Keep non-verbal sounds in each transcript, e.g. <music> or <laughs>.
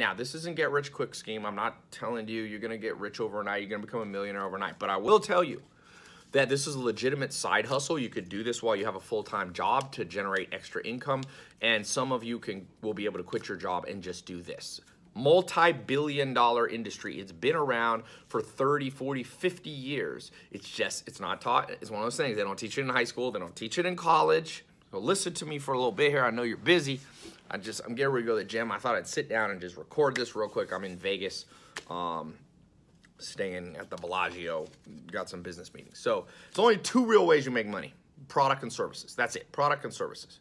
Now, this isn't get rich quick scheme. I'm not telling you you're going to get rich overnight. You're going to become a millionaire overnight. But I will tell you that this is a legitimate side hustle. You could do this while you have a full-time job to generate extra income. And some of you can will be able to quit your job and just do this. Multi-billion dollar industry. It's been around for 30, 40, 50 years. It's just, it's not taught. It's one of those things. They don't teach it in high school. They don't teach it in college. So listen to me for a little bit here. I know you're busy. I just, I'm getting ready to go to the gym. I thought I'd sit down and just record this real quick. I'm in Vegas. Um, staying at the Bellagio, got some business meetings. So it's only two real ways you make money product and services. That's it, product and services.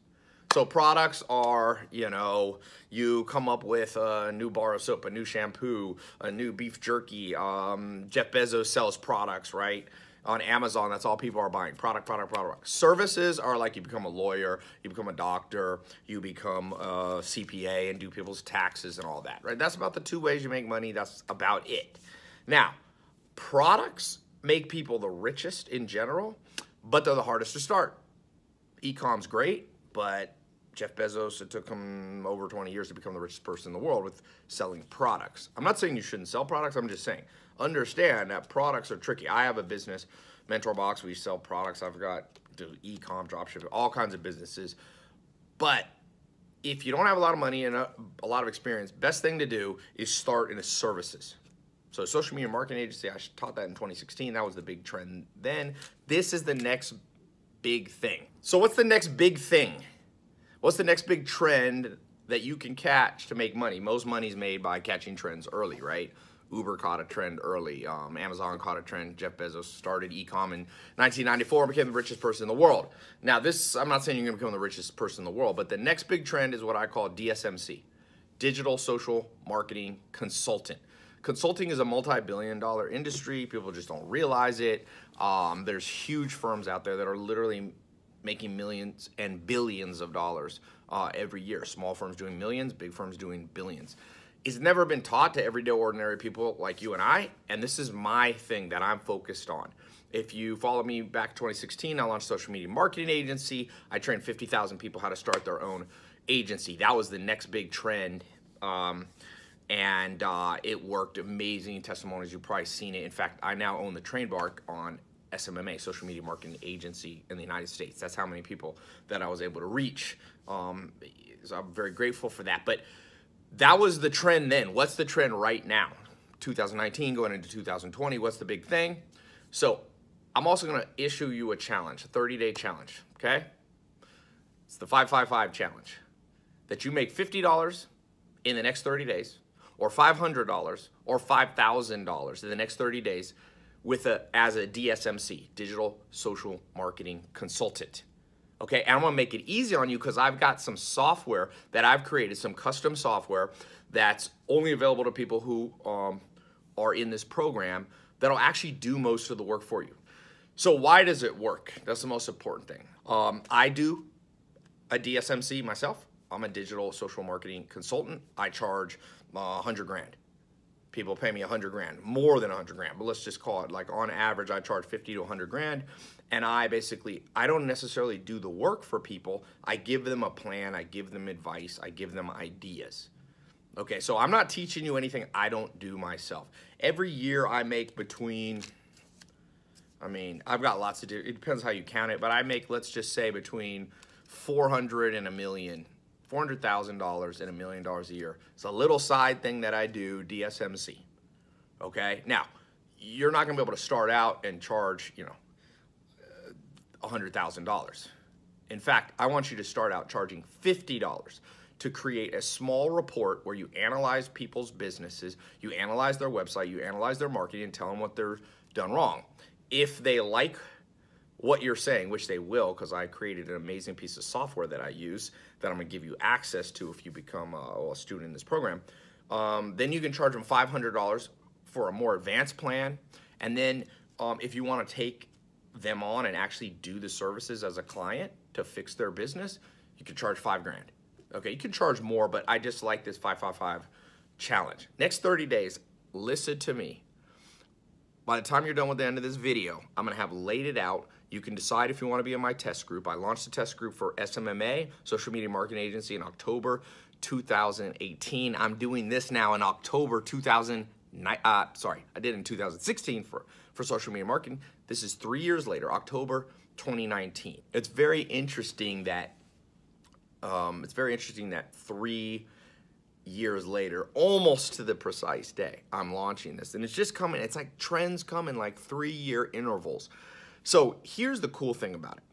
So products are, you know, you come up with a new bar of soap, a new shampoo, a new beef jerky. Um, Jeff Bezos sells products, right? On Amazon, that's all people are buying. Product, product, product. Services are like you become a lawyer, you become a doctor, you become a CPA and do people's taxes and all that, right? That's about the two ways you make money. That's about it. Now, products make people the richest in general, but they're the hardest to start. Ecom's great, but Jeff Bezos, it took him over 20 years to become the richest person in the world with selling products. I'm not saying you shouldn't sell products, I'm just saying understand that products are tricky. I have a business, Mentor Box, we sell products. I've got do e-com, dropshipping, all kinds of businesses. But if you don't have a lot of money and a, a lot of experience, best thing to do is start in the services. So social media marketing agency, I taught that in 2016. That was the big trend then. This is the next big thing. So what's the next big thing? What's the next big trend that you can catch to make money? Most money's made by catching trends early, right? Uber caught a trend early. Um, Amazon caught a trend. Jeff Bezos started ecom in 1994 and became the richest person in the world. Now, this, I'm not saying you're going to become the richest person in the world, but the next big trend is what I call DSMC, Digital Social Marketing Consultant. Consulting is a multi-billion dollar industry. People just don't realize it. Um, there's huge firms out there that are literally making millions and billions of dollars uh, every year. Small firms doing millions, big firms doing billions. It's never been taught to everyday ordinary people like you and I, and this is my thing that I'm focused on. If you follow me back 2016, I launched social media marketing agency. I trained 50,000 people how to start their own agency. That was the next big trend. Um, and uh, it worked amazing testimonies. You've probably seen it. In fact, I now own the trademark on SMMA, Social Media Marketing Agency in the United States. That's how many people that I was able to reach. Um, so I'm very grateful for that. But that was the trend then. What's the trend right now? 2019 going into 2020. What's the big thing? So I'm also going to issue you a challenge, a 30 day challenge. Okay? It's the 555 challenge that you make $50 in the next 30 days or $500 or $5,000 in the next 30 days with a as a DSMC, digital social marketing consultant. Okay, and I'm gonna make it easy on you because I've got some software that I've created, some custom software that's only available to people who um, are in this program that'll actually do most of the work for you. So why does it work? That's the most important thing. Um, I do a DSMC myself. I'm a digital social marketing consultant. I charge uh, 100 grand. People pay me a 100 grand, more than a 100 grand, but let's just call it like on average, I charge 50 to 100 grand. And I basically, I don't necessarily do the work for people. I give them a plan, I give them advice, I give them ideas. Okay, so I'm not teaching you anything I don't do myself. Every year I make between, I mean, I've got lots do. It depends how you count it, but I make, let's just say, between 400 and a million $400,000 and a million dollars a year. It's a little side thing that I do, DSMC. Okay? Now, you're not going to be able to start out and charge, you know, $100,000. In fact, I want you to start out charging $50 to create a small report where you analyze people's businesses, you analyze their website, you analyze their marketing, and tell them what they're done wrong. If they like what you're saying, which they will, because I created an amazing piece of software that I use that I'm going to give you access to if you become a, a student in this program. Um, then you can charge them $500 for a more advanced plan. And then um, if you want to take them on and actually do the services as a client to fix their business, you can charge five grand. Okay, you can charge more, but I just like this 555 challenge. Next 30 days, listen to me. By the time you're done with the end of this video, I'm gonna have laid it out you can decide if you want to be in my test group. I launched a test group for SMMA, Social Media Marketing Agency, in October 2018. I'm doing this now in October 2000. Uh, sorry, I did in 2016 for for social media marketing. This is three years later, October 2019. It's very interesting that um, it's very interesting that three years later, almost to the precise day, I'm launching this. And it's just coming, it's like trends come in like three year intervals. So here's the cool thing about it.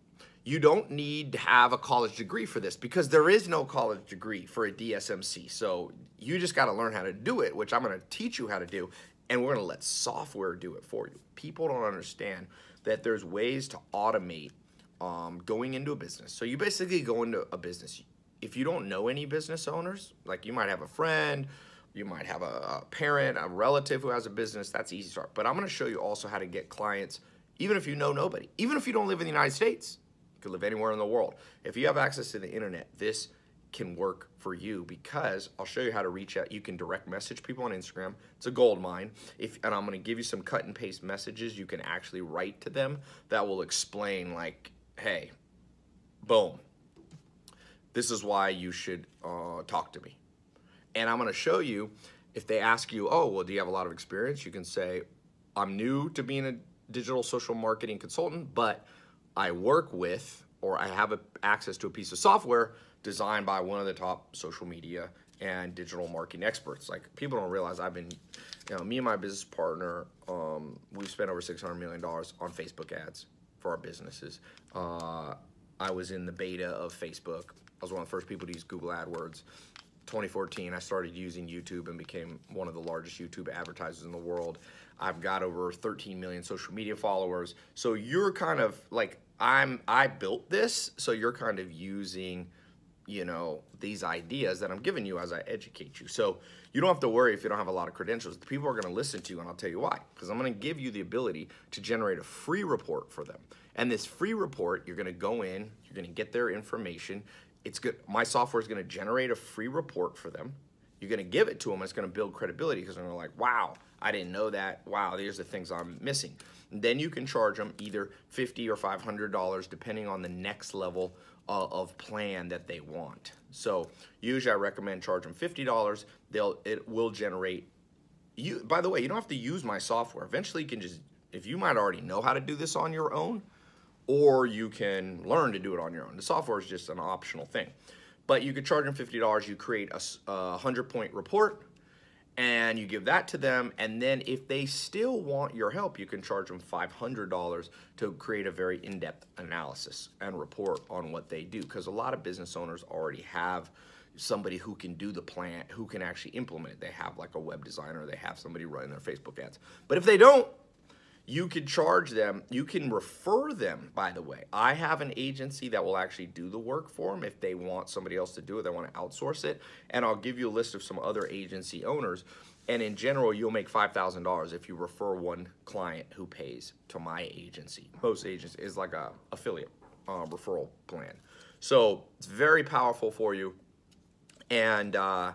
You don't need to have a college degree for this because there is no college degree for a DSMC. So you just got to learn how to do it, which I'm going to teach you how to do. And we're going to let software do it for you. People don't understand that there's ways to automate um, going into a business. So you basically go into a business if you don't know any business owners, like you might have a friend, you might have a, a parent, a relative who has a business, that's easy start. But I'm gonna show you also how to get clients, even if you know nobody, even if you don't live in the United States, you could live anywhere in the world. If you have access to the internet, this can work for you because I'll show you how to reach out. You can direct message people on Instagram. It's a gold mine. If and I'm going to give you some cut and paste messages you can actually write to them that will explain like, "Hey, boom, this is why you should uh, talk to me. And I'm going to show you, if they ask you, oh, well, do you have a lot of experience? You can say, I'm new to being a digital social marketing consultant, but I work with or I have a, access to a piece of software designed by one of the top social media and digital marketing experts. Like people don't realize I've been, you know, me and my business partner, um, we've spent over $600 million on Facebook ads for our businesses. Uh, I was in the beta of Facebook I was one of the first people to use Google AdWords. 2014, I started using YouTube and became one of the largest YouTube advertisers in the world. I've got over 13 million social media followers. So you're kind of like I'm I built this, so you're kind of using you know these ideas that I'm giving you as I educate you. So you don't have to worry if you don't have a lot of credentials. The people are going to listen to you and I'll tell you why. Because I'm going to give you the ability to generate a free report for them. And this free report, you're going to go in, you're going to get their information, it's good. My software is going to generate a free report for them. You're going to give it to them. It's going to build credibility because they're like, wow, I didn't know that. Wow, these are the things I'm missing. Then you can charge them either 50 or $500 depending on the next level uh, of plan that they want. So usually I recommend charge them $50. They'll it will generate you by the way, you don't have to use my software. Eventually you can just if you might already know how to do this on your own, or you can learn to do it on your own. The software is just an optional thing. But you could charge them $50, you create a, a 100 point report, and you give that to them. And then if they still want your help, you can charge them $500 to create a very in depth analysis and report on what they do. Because a lot of business owners already have somebody who can do the plan, who can actually implement it. They have like a web designer, they have somebody running their Facebook ads. But if they don't, you can charge them. You can refer them, by the way. I have an agency that will actually do the work for them if they want somebody else to do it, they want to outsource it. And I'll give you a list of some other agency owners. And in general, you'll make $5,000 if you refer one client who pays to my agency. Most agents is like a affiliate uh, referral plan. So it's very powerful for you. And uh,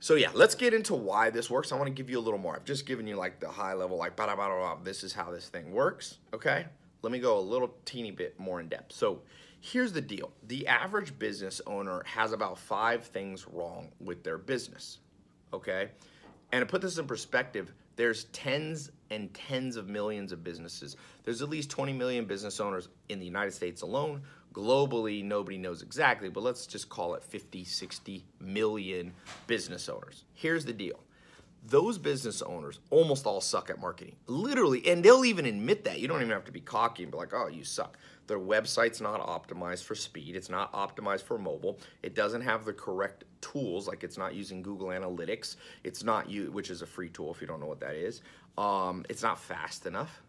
so yeah, let's get into why this works. I want to give you a little more. I've just given you like the high level, like blah, blah, blah, this is how this thing works, okay? Let me go a little teeny bit more in depth. So here's the deal. The average business owner has about five things wrong with their business, okay? And to put this in perspective, there's tens and tens of millions of businesses. There's at least 20 million business owners in the United States alone. Globally, nobody knows exactly, but let's just call it 50, 60 million business owners. Here's the deal. Those business owners almost all suck at marketing. Literally, and they'll even admit that. You don't even have to be cocky and be like, oh, you suck. Their website's not optimized for speed. It's not optimized for mobile. It doesn't have the correct tools, like it's not using Google Analytics. It's not you, which is a free tool if you don't know what that is. Um, it's not fast enough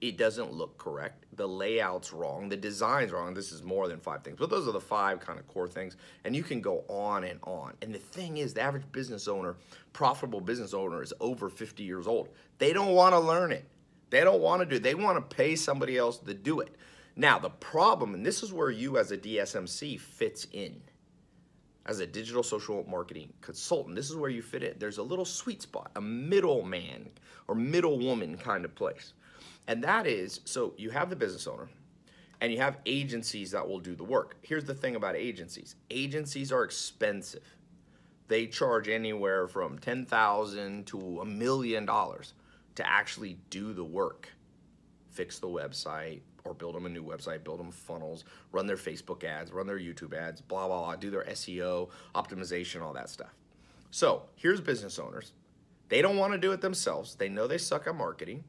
it doesn't look correct. The layout's wrong. The design's wrong. This is more than five things, but those are the five kind of core things. And you can go on and on. And the thing is, the average business owner, profitable business owner, is over 50 years old. They don't want to learn it. They don't want to do it. They want to pay somebody else to do it. Now, the problem, and this is where you as a DSMC fits in. As a digital social marketing consultant, this is where you fit in. There's a little sweet spot, a middleman or middle woman kind of place and that is, so you have the business owner, and you have agencies that will do the work. Here's the thing about agencies. Agencies are expensive. They charge anywhere from 10,000 to a million dollars to actually do the work. Fix the website or build them a new website, build them funnels, run their Facebook ads, run their YouTube ads, blah, blah, blah, do their SEO, optimization, all that stuff. So here's business owners. They don't want to do it themselves. They know they suck at marketing.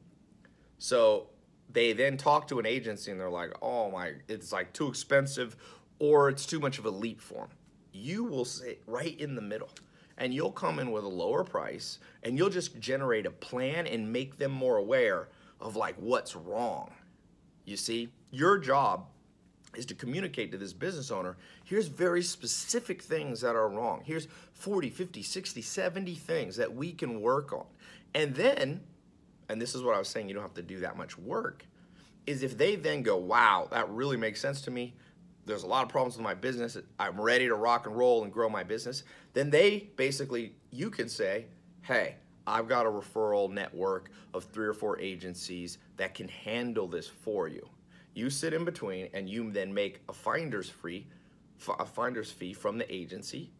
So they then talk to an agency and they're like, oh my, it's like too expensive or it's too much of a leap for them. You will sit right in the middle and you'll come in with a lower price and you'll just generate a plan and make them more aware of like what's wrong. You see, your job is to communicate to this business owner, here's very specific things that are wrong. Here's 40, 50, 60, 70 things that we can work on. And then and this is what I was saying, you don't have to do that much work, is if they then go, wow, that really makes sense to me. There's a lot of problems with my business. I'm ready to rock and roll and grow my business. Then they basically, you can say, hey, I've got a referral network of three or four agencies that can handle this for you. You sit in between and you then make a finder's fee, a finder's fee from the agency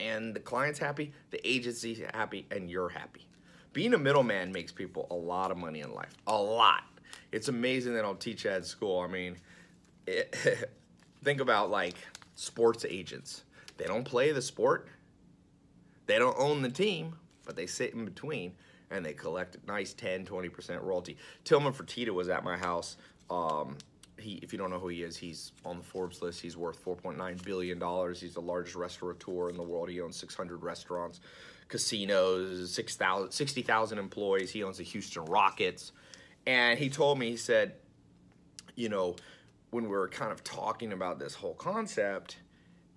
and the client's happy, the agency's happy, and you're happy being a middleman makes people a lot of money in life. A lot. It's amazing they don't teach at school. I mean, it, <laughs> think about like sports agents. They don't play the sport. They don't own the team, but they sit in between and they collect a nice 10, 20% royalty. Tilman Fertitta was at my house. Um, he, if you don't know who he is, he's on the Forbes list. He's worth $4.9 billion. He's the largest restaurateur in the world. He owns 600 restaurants casinos, 60,000 employees. He owns the Houston Rockets. And he told me, he said, you know, when we were kind of talking about this whole concept,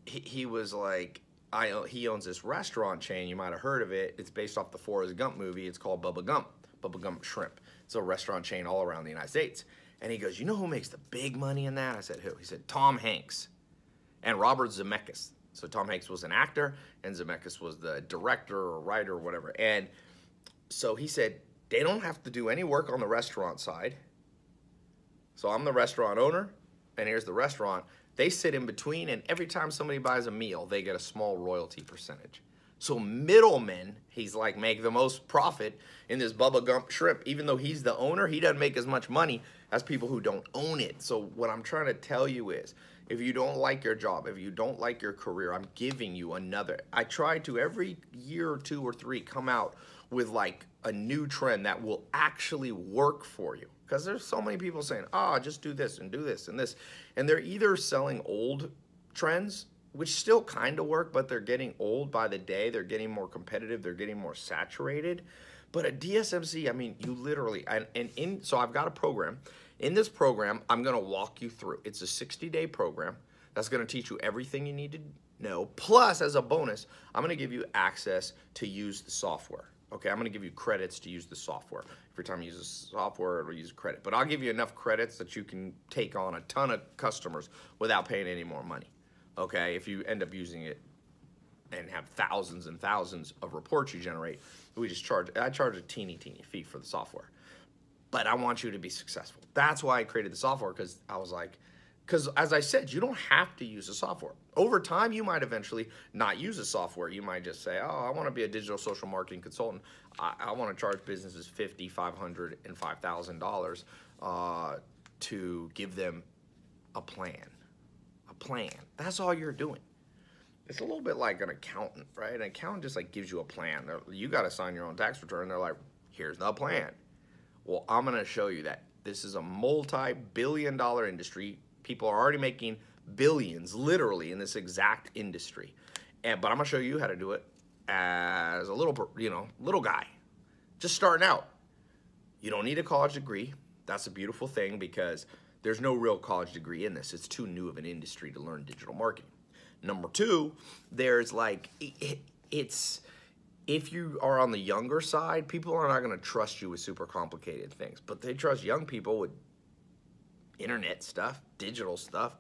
he, he was like, I, he owns this restaurant chain. You might have heard of it. It's based off the Forrest Gump movie. It's called Bubba Gump, Bubba Gump Shrimp. It's a restaurant chain all around the United States. And he goes, you know who makes the big money in that? I said, who? He said, Tom Hanks and Robert Zemeckis. So Tom Hanks was an actor, and Zemeckis was the director or writer or whatever. And so he said, they don't have to do any work on the restaurant side. So I'm the restaurant owner, and here's the restaurant. They sit in between, and every time somebody buys a meal, they get a small royalty percentage. So middlemen, he's like make the most profit in this Bubba Gump shrimp. Even though he's the owner, he doesn't make as much money as people who don't own it. So what I'm trying to tell you is if you don't like your job, if you don't like your career, I'm giving you another. I try to every year or two or three come out with like a new trend that will actually work for you. Because there's so many people saying, ah, oh, just do this and do this and this. And they're either selling old trends, which still kind of work, but they're getting old by the day. They're getting more competitive. They're getting more saturated. But a DSMC, I mean, you literally, and, and in, so I've got a program in this program, I'm going to walk you through. It's a 60-day program that's going to teach you everything you need to know. Plus, as a bonus, I'm going to give you access to use the software. Okay, I'm going to give you credits to use the software. Every time you use the software, it'll use credit. But I'll give you enough credits that you can take on a ton of customers without paying any more money. Okay, if you end up using it and have thousands and thousands of reports you generate, we just charge, I charge a teeny, teeny fee for the software but I want you to be successful. That's why I created the software because I was like, because as I said, you don't have to use the software. Over time, you might eventually not use the software. You might just say, oh, I want to be a digital social marketing consultant. I, I want to charge businesses fifty, five hundred, and five thousand dollars uh, to give them a plan. A plan. That's all you're doing. It's a little bit like an accountant, right? An accountant just like gives you a plan. You got to sign your own tax return. They're like, here's the plan well, I'm going to show you that. This is a multi-billion dollar industry. People are already making billions, literally, in this exact industry. And But I'm going to show you how to do it as a little, you know, little guy. Just starting out. You don't need a college degree. That's a beautiful thing because there's no real college degree in this. It's too new of an industry to learn digital marketing. Number two, there's like, it's if you are on the younger side, people are not going to trust you with super complicated things, but they trust young people with internet stuff, digital stuff.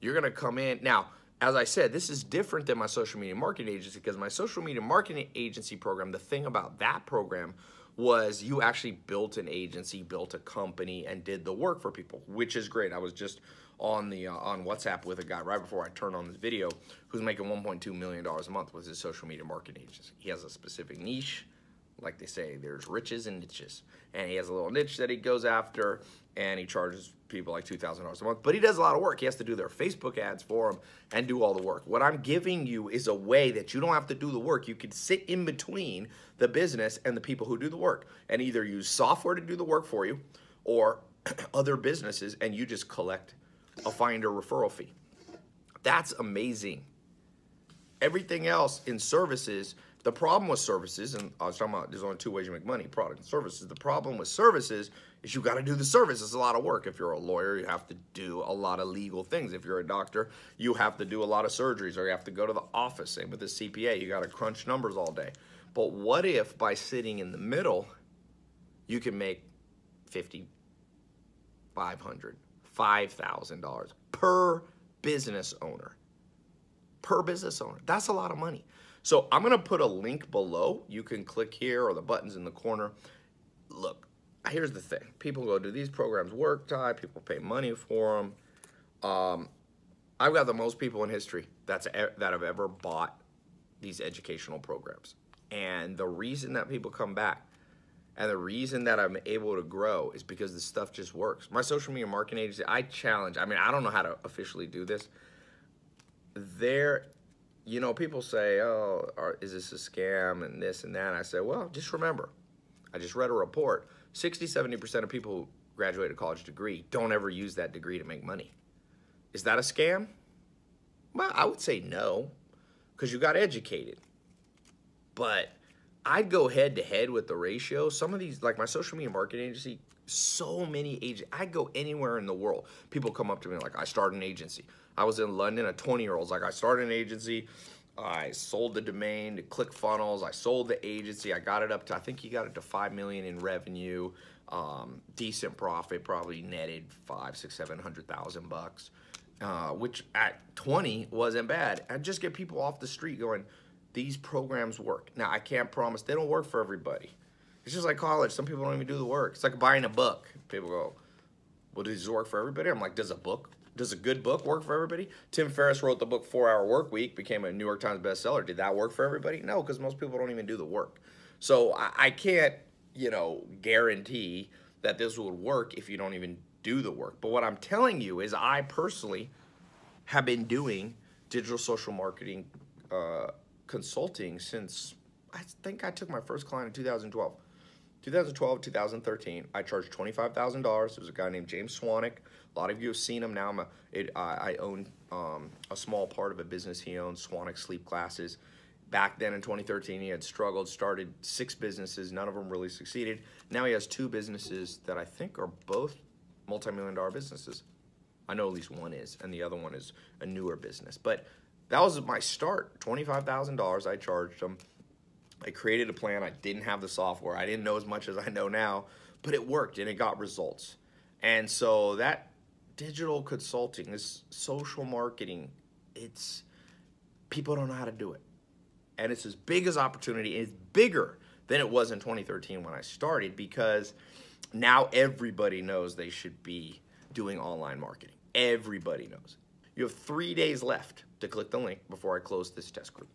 You're going to come in. Now, as I said, this is different than my social media marketing agency because my social media marketing agency program, the thing about that program was you actually built an agency, built a company, and did the work for people, which is great. I was just on the uh, on WhatsApp with a guy right before I turned on this video who's making 1.2 million dollars a month with his social media marketing agency. He has a specific niche, like they say, there's riches and niches, and he has a little niche that he goes after, and he charges people like $2,000 a month. But he does a lot of work. He has to do their Facebook ads for them and do all the work. What I'm giving you is a way that you don't have to do the work. You can sit in between the business and the people who do the work and either use software to do the work for you or <clears throat> other businesses and you just collect a finder referral fee. That's amazing. Everything else in services, the problem with services, and I was talking about there's only two ways you make money, product and services. The problem with services is you got to do the service. It's a lot of work. If you're a lawyer, you have to do a lot of legal things. If you're a doctor, you have to do a lot of surgeries or you have to go to the office. Same with the CPA. You got to crunch numbers all day. But what if by sitting in the middle, you can make 50, 500, $5,000 per business owner? Per business owner. That's a lot of money. So I'm going to put a link below. You can click here or the buttons in the corner. Look, here's the thing. People go, do these programs work, Tai? People pay money for them. Um, I've got the most people in history that's that have ever bought these educational programs. And the reason that people come back and the reason that I'm able to grow is because the stuff just works. My social media marketing agency, I challenge, I mean, I don't know how to officially do this. There, you know, people say, oh, are, is this a scam and this and that. And I say, well, just remember, I just read a report 60, 70% of people who graduate a college degree don't ever use that degree to make money. Is that a scam? Well, I would say no, because you got educated. But I'd go head to head with the ratio. Some of these, like my social media marketing agency, so many agents. I go anywhere in the world. People come up to me like, I started an agency. I was in London, a 20 year old's like, I started an agency. I sold the domain to ClickFunnels. I sold the agency. I got it up to, I think he got it to 5 million in revenue. Um, decent profit, probably netted five, six, seven hundred thousand bucks, uh, which at 20 wasn't bad. I just get people off the street going, these programs work. Now, I can't promise they don't work for everybody. It's just like college. Some people don't even do the work. It's like buying a book. People go, well, does this work for everybody? I'm like, does a book does a good book work for everybody? Tim Ferriss wrote the book Four Hour Work Week, became a New York Times bestseller. Did that work for everybody? No, because most people don't even do the work. So I, I can't, you know, guarantee that this would work if you don't even do the work. But what I'm telling you is I personally have been doing digital social marketing uh, consulting since I think I took my first client in 2012. 2012, 2013, I charged $25,000. It was a guy named James Swanwick. A lot of you have seen him now. I'm a, it, I, I own um, a small part of a business he owns, Swanwick Sleep Glasses. Back then in 2013, he had struggled, started six businesses. None of them really succeeded. Now he has two businesses that I think are both multi-million dollar businesses. I know at least one is, and the other one is a newer business. But that was my start, $25,000 I charged him. I created a plan. I didn't have the software. I didn't know as much as I know now, but it worked and it got results. And so that digital consulting, this social marketing, it's people don't know how to do it. And it's as big as opportunity. It's bigger than it was in 2013 when I started because now everybody knows they should be doing online marketing. Everybody knows. You have three days left to click the link before I close this test group.